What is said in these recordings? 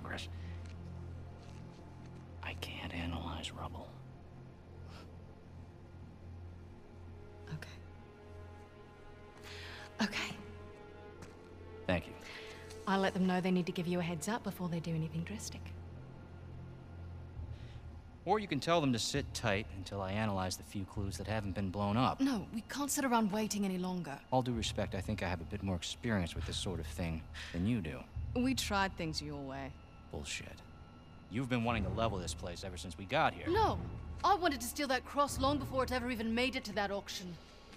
progress. I can't analyze rubble. Okay. Okay. Thank you. I'll let them know they need to give you a heads up before they do anything drastic. Or you can tell them to sit tight until I analyze the few clues that haven't been blown up. No, we can't sit around waiting any longer. All due respect, I think I have a bit more experience with this sort of thing than you do. We tried things your way. Bullshit. You've been wanting to level this place ever since we got here. No! I wanted to steal that cross long before it ever even made it to that auction.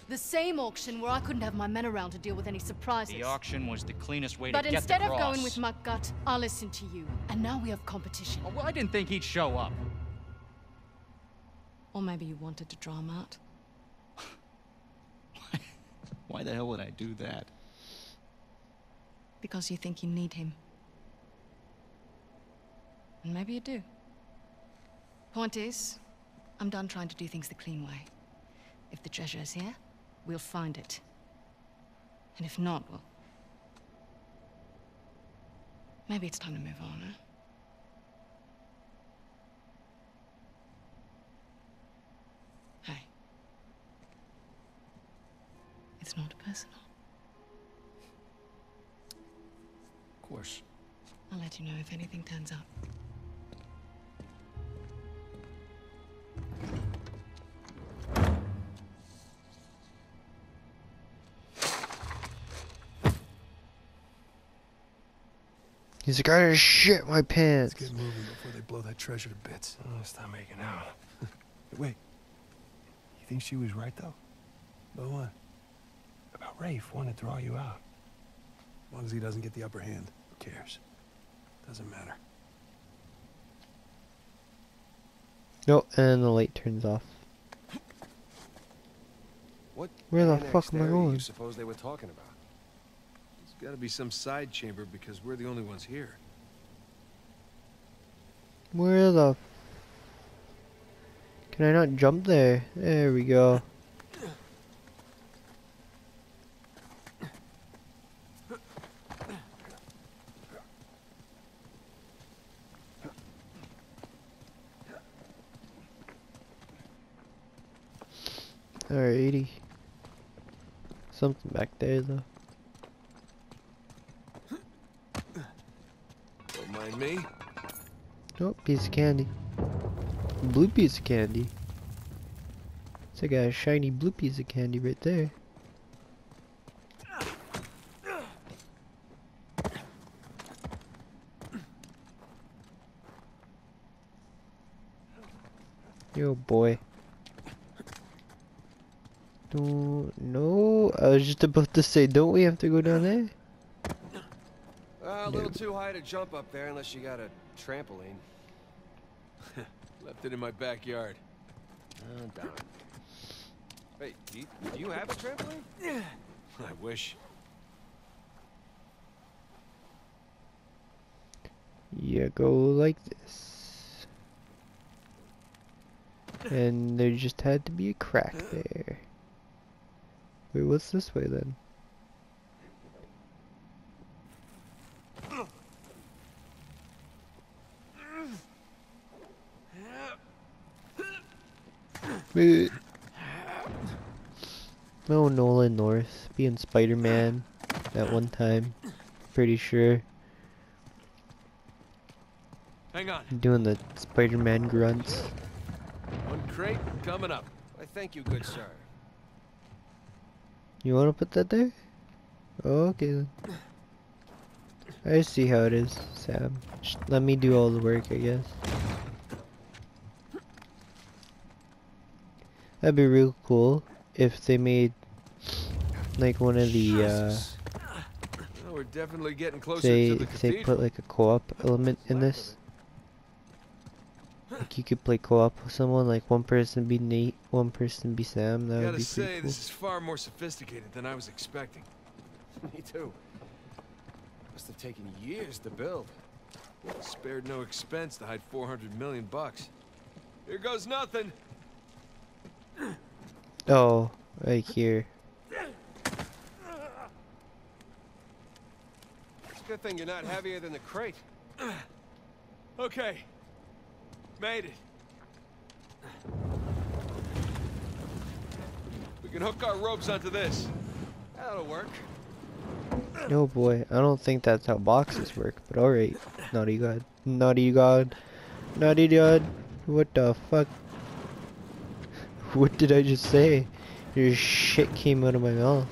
The same auction where I couldn't have my men around to deal with any surprises. The auction was the cleanest way but to get the But instead of going with my gut, I listened to you. And now we have competition. Oh, well, I didn't think he'd show up. Or maybe you wanted to draw him out. Why the hell would I do that? Because you think you need him. And maybe you do. Point is, I'm done trying to do things the clean way. If the treasure is here, we'll find it. And if not, well... Maybe it's time to move on, huh? Hey. It's not personal. Of course. I'll let you know if anything turns up. He's like, I just shit my pants. Let's get moving before they blow that treasure to bits. Oh, stop making out. Wait. You think she was right, though? About what? About Rafe wanting to draw you out. As long as he doesn't get the upper hand, who cares? Doesn't matter. No, and the light turns off. What Where the annex fuck am I going? You suppose they were talking about? Gotta be some side chamber because we're the only ones here. Where the... Can I not jump there? There we go. Alrighty. Something back there though. Piece of candy. Blue piece of candy. It's like a shiny blue piece of candy right there. Yo, boy. Don't, no, I was just about to say, don't we have to go down there? Uh, a little too high to jump up there unless you got a trampoline. Left it in my backyard. Oh, darn. Wait, do you, do you have a trampoline? I wish. Yeah, go like this. And there just had to be a crack there. Wait, what's this way then? Wait. No, Nolan North being Spider-Man at one time. Pretty sure. Hang on. Doing the Spider-Man grunts. One crate coming up. Why, thank you, good sir. You want to put that there? Okay. I see how it is, Sam. Just let me do all the work, I guess. That'd be real cool if they made like one of the uh Well, we're definitely getting closer they to the they cathedral. put like a co-op element in this. Like you could play co-op with someone, like one person be Nate, one person be Sam. That would Gotta be say, pretty cool. this is far more sophisticated than I was expecting. Me too. Must have taken years to build. Spared no expense to hide 400 million bucks. Here goes nothing. Oh, right here. It's a good thing you're not heavier than the crate. Okay. Made it. We can hook our ropes onto this. That'll work. No boy, I don't think that's how boxes work, but alright. Naughty God. Naughty God. Naughty God. What the fuck? What did I just say? Your shit came out of my mouth.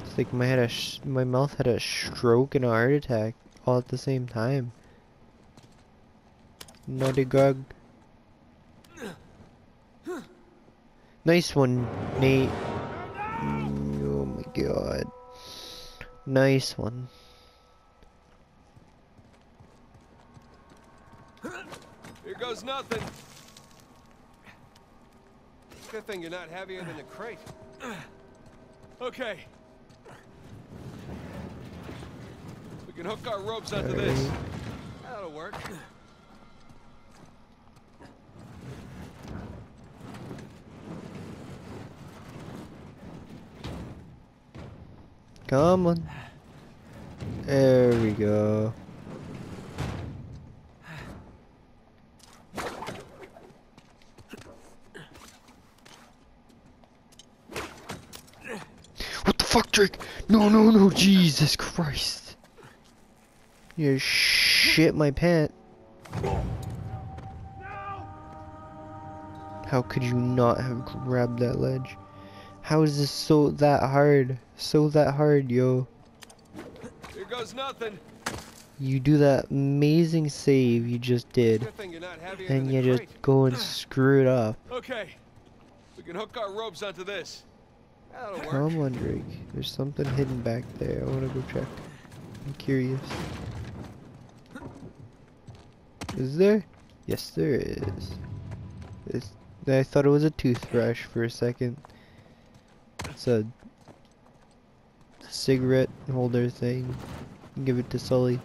It's like my had a my mouth had a stroke and a heart attack all at the same time. Naughty Gog. Nice one, Nate. Mm, Oh my god. Nice one. Here goes nothing. Good thing you're not heavier than the crate. Okay. We can hook our ropes onto this. That'll work. Come on. There we go. What the fuck, Drake? No, no, no, Jesus Christ. You shit my pant. How could you not have grabbed that ledge? How is this so that hard? So that hard, yo. Here goes nothing. You do that amazing save you just did, Good thing you're not heavier and you just crate. go and screw it up. Okay. We can hook our ropes onto this. Come on, Drake. There's something hidden back there. I wanna go check. I'm curious. Is there? Yes, there is. It's, I thought it was a toothbrush for a second. It's a cigarette holder thing. Give it to Sully.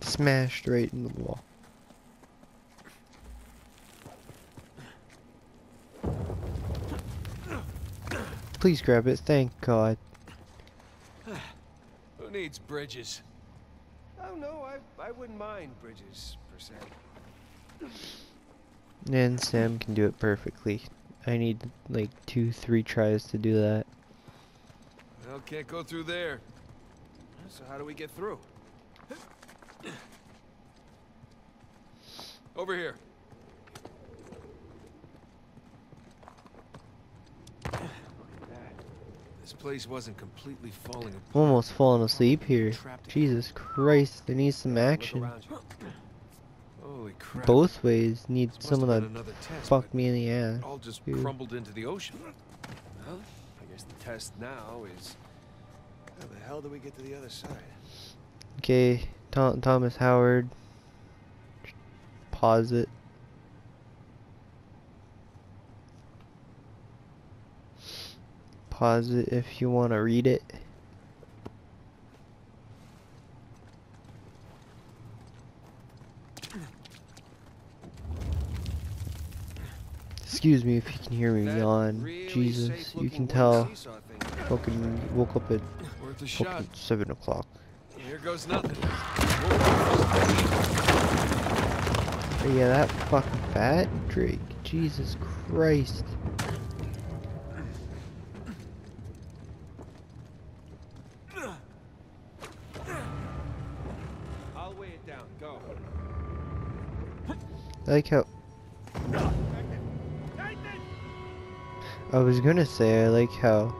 Smashed right in the wall. Please grab it, thank God. Who needs bridges? Oh no, I I wouldn't mind bridges per se. And Sam can do it perfectly. I need like two, three tries to do that. Well, can't go through there. So how do we get through? Over here. This place wasn't completely falling apart. Almost falling asleep here. Jesus Christ, there needs some action. Holy crap. Both ways need someone to test, fuck me in the ass. all just dude. crumbled into the ocean. Well, I guess the test now is how the hell do we get to the other side? Okay, Tho- Thomas Howard. Pause it. Pause it if you want to read it. Excuse me if you can hear me That yawn. really Jesus, you can tell. Fucking woke up at Worth a woke shot. up at seven o'clock. Here goes nothing. Yeah, that fucking fat Drake. Jesus Christ. I'll weigh it down. Go. I like how I was gonna say I like how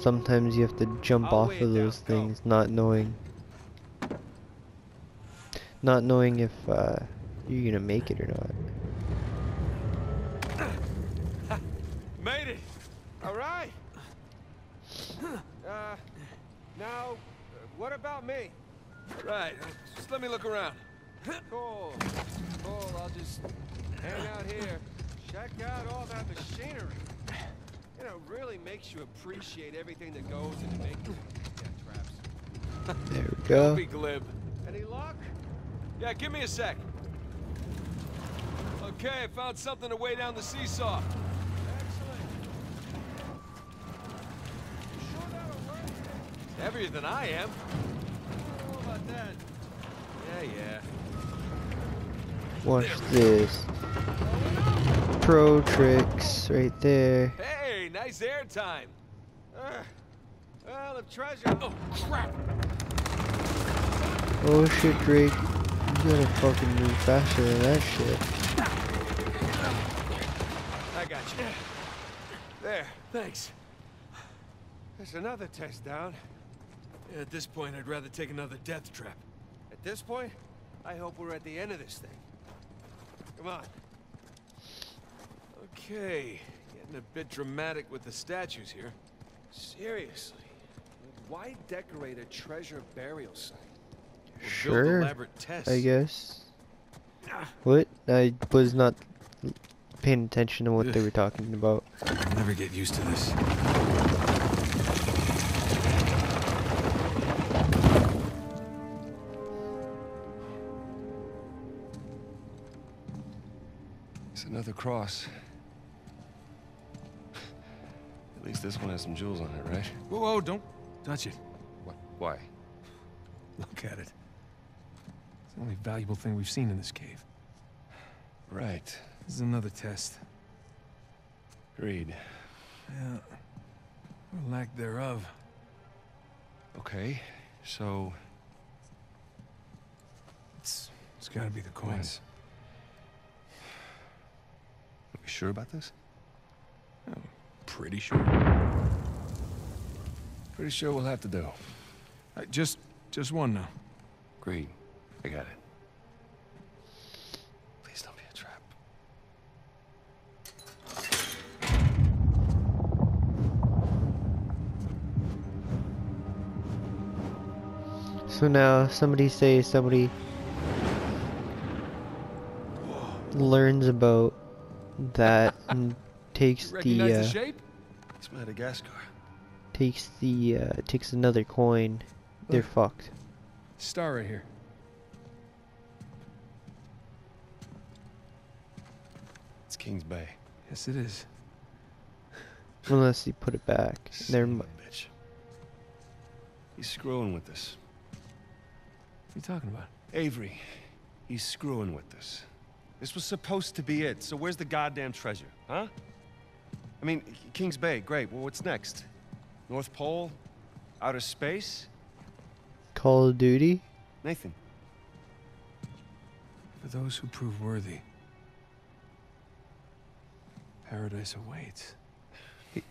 sometimes you have to jump I'll off of it down, those go. things not knowing not knowing if uh, you're gonna make it or not. Made it. All right. Uh, now, uh, what about me? Right. Just let me look around. Cool. Cool. I'll just hang out here. Check out all that machinery. You know, really really makes you appreciate everything that goes into making death traps. There we Don't go. be glib. Any luck? Yeah, give me a sec. Okay, I found something to weigh down the seesaw. Excellent. You sure that'll work? Heavier than I am. I don't know about that. Yeah, yeah. Watch this. Pro tricks right there. Hey, nice airtime. Uh, well, the treasure. Oh, crap. Oh shit, Drake. You gotta fucking move faster than that shit. I got you. There, thanks. There's another test down. At this point, I'd rather take another death trap. At this point, I hope we're at the end of this thing. Come on. Okay, getting a bit dramatic with the statues here. Seriously, why decorate a treasure burial site? Or build Sure, elaborate tests? I guess. Ah. What? I was not paying attention to what they were talking about. I'll never get used to this. Another cross. At least this one has some jewels on it, right? Whoa, whoa, don't touch it. What? Why? Look at it. It's the only valuable thing we've seen in this cave. Right. This is another test. Agreed. Yeah. Or lack thereof. Okay, so... It's it's gotta be the coins. Are we sure about this? Pretty sure. Pretty sure we'll have to do. Uh, just just one now. Great. I got it. Please don't be a trap. So now somebody say somebody learns about that takes the uh, the shape? It's Madagascar. takes the uh, takes another coin. They're fucked. Star right here. It's King's Bay. Yes, it is. Unless you put it back. Son Never of mind. bitch. He's screwing with us. What are you talking about? Avery, he's screwing with us. This was supposed to be it, so where's the goddamn treasure, huh? I mean, King's Bay, great. Well, what's next? North Pole? Outer space? Call of Duty. Nathan, For those who prove worthy, paradise awaits. He,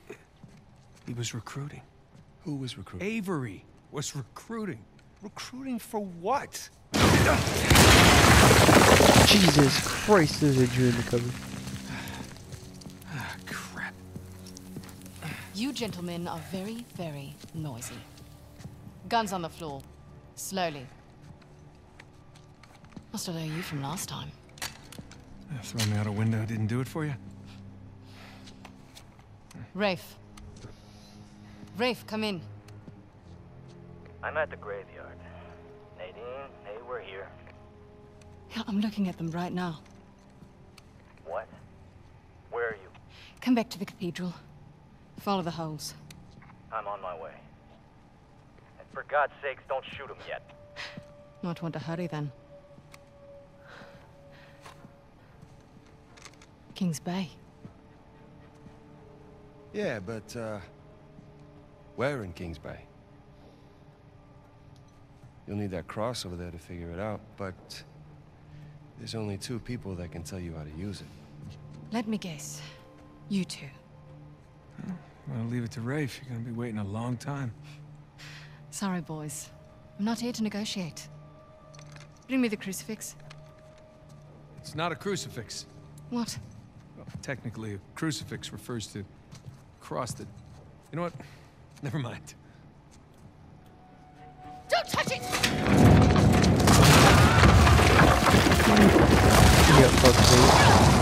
he was recruiting. who was recruiting? Avery was recruiting. Recruiting for what? Jesus Christ, there's a Jew in the cupboard. Ah, crap. You gentlemen are very, very noisy. Guns on the floor. Slowly. Must have known you from last time. Yeah, Throw me out a window didn't do it for you? Rafe. Rafe, come in. I'm at the graveyard. Nadine, hey, we're here. Yeah, I'm looking at them right now. What? Where are you? Come back to the cathedral. Follow the holes. I'm on my way. And for God's sakes, don't shoot him yet. Not want to hurry then. King's Bay. Yeah, but, uh, where in King's Bay? You'll need that cross over there to figure it out, but there's only two people that can tell you how to use it. Let me guess. You two. I'm gonna leave it to Rafe. You're gonna be waiting a long time. Sorry, boys. I'm not here to negotiate. Bring me the crucifix. It's not a crucifix. What? Well, technically, a crucifix refers to a cross that... You know what? Never mind. Don't touch it! Got fucked, mate.